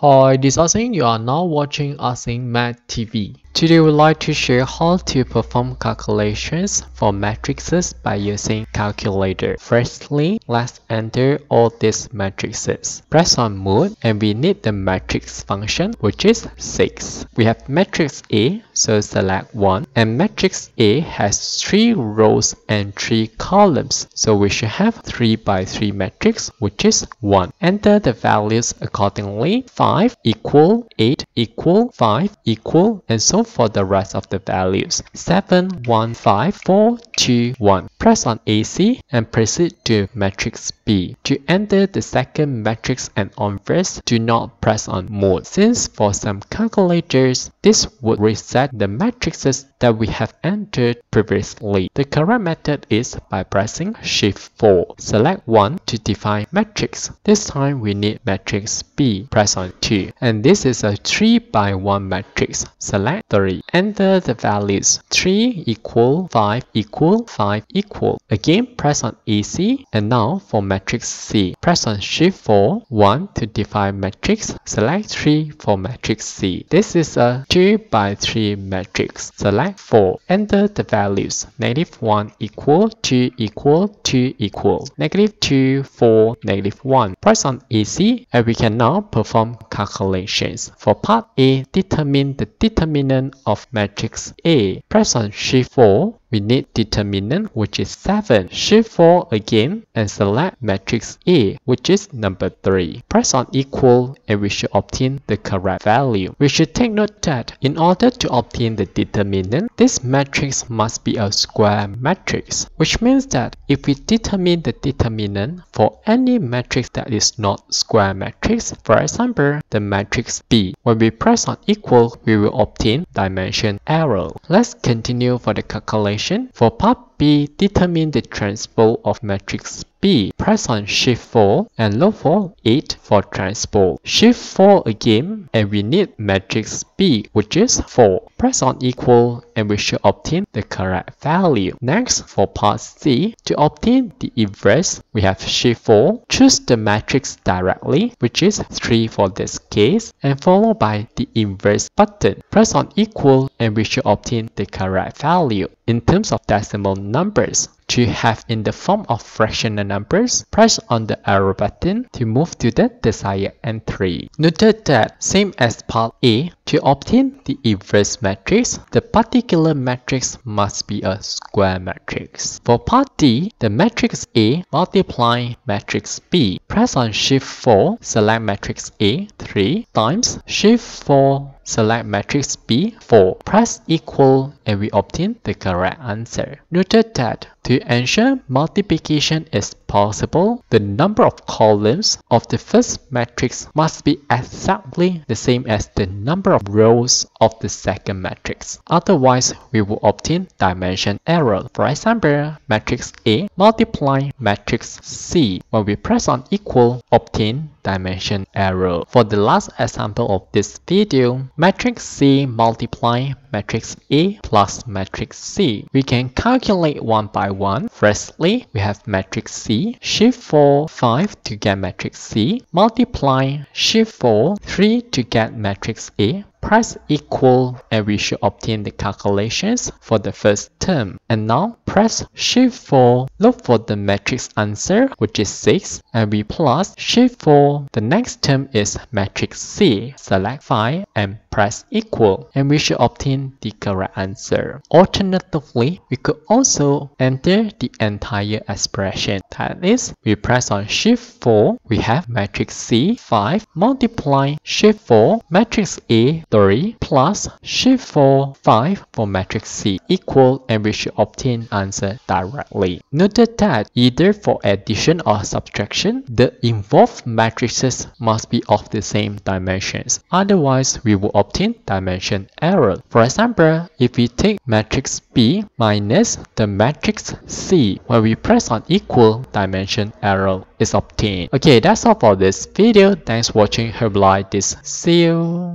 Hi, this is Asing. You are now watching Asing Math TV. Today we would like to share how to perform calculations for matrices by using calculator. Firstly, let's enter all these matrices. Press on mode and we need the matrix function which is 6. We have matrix A, so select 1 and matrix A has 3 rows and 3 columns. So we should have 3 by 3 matrix which is 1. Enter the values accordingly. 5 equal 8 equal 5 equal and so for the rest of the values. 7, 1, 5, 4, 2, 1. Press on AC and proceed to matrix B. To enter the second matrix and on first, do not press on mode. Since for some calculators, this would reset the matrices that we have entered previously. The correct method is by pressing Shift 4. Select 1 to define matrix. This time we need matrix B. Press on 2. And this is a 3 by 1 matrix. Select 3. Enter the values 3 equal 5 equal 5 equal. Again press on AC and now for matrix C. Press on Shift 4 1 to define matrix. Select 3 for matrix C. This is a 2 by 3 matrix. Select 4. Enter the values. Negative 1 equal, 2 equal, 2 equal. Negative 2, 4, negative 1. Press on AC and we can now perform calculations. For part A, determine the determinant of matrix A. Press on Shift 4 we need determinant which is 7. Shift 4 again and select matrix A which is number 3. Press on equal and we should obtain the correct value. We should take note that in order to obtain the determinant, this matrix must be a square matrix which means that if we determine the determinant for any matrix that is not square matrix, for example the matrix B, when we press on equal we will obtain dimension error. Let's continue for the calculation for part B, determine the transpose of matrix B. Press on Shift 4 and look for 8 for transpose. Shift 4 again and we need matrix B which is 4. Press on equal and we should obtain the correct value. Next for part C, to obtain the inverse, we have Shift 4, choose the matrix directly which is 3 for this case and followed by the inverse button. Press on equal and we should obtain the correct value. In terms of decimal numbers, to have in the form of fractional numbers, press on the arrow button to move to the desired entry. Note that, same as part A, to obtain the inverse matrix, the particular matrix must be a square matrix. For part D, the matrix A multiply matrix B. Press on Shift 4, select matrix A 3 times Shift 4 select matrix B 4. Press equal and we obtain the correct answer. Note that to ensure multiplication is possible, the number of columns of the first matrix must be exactly the same as the number of rows of the second matrix. Otherwise, we will obtain dimension error. For example, matrix A multiply matrix C. When we press on equal, obtain dimension error. For the last example of this video, matrix C multiply matrix A plus matrix C. We can calculate one by one. Firstly, we have matrix C, shift 4, 5 to get matrix C, multiply shift 4, 3 to get matrix A, press equal and we should obtain the calculations for the first term. And now press shift 4, look for the matrix answer which is 6 and we plus shift 4, the next term is matrix C, select 5 and press equal and we should obtain the correct answer. Alternatively, we could also enter the entire expression. That is, we press on shift 4, we have matrix C 5 multiply shift 4 matrix A 3 plus shift 4 5 for matrix C equal and we should obtain answer directly. Note that either for addition or subtraction, the involved matrices must be of the same dimensions. Otherwise, we will obtain dimension error. For example, if we take matrix B minus the matrix C, when we press on equal, dimension error is obtained. Okay, that's all for this video. Thanks for watching. Hope you like this. See you.